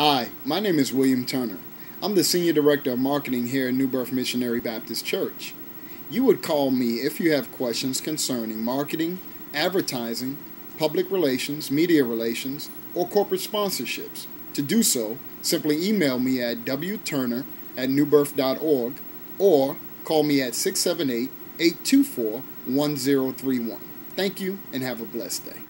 Hi, my name is William Turner. I'm the Senior Director of Marketing here at New Birth Missionary Baptist Church. You would call me if you have questions concerning marketing, advertising, public relations, media relations, or corporate sponsorships. To do so, simply email me at wturner at newbirth.org or call me at 678 824 1031. Thank you and have a blessed day.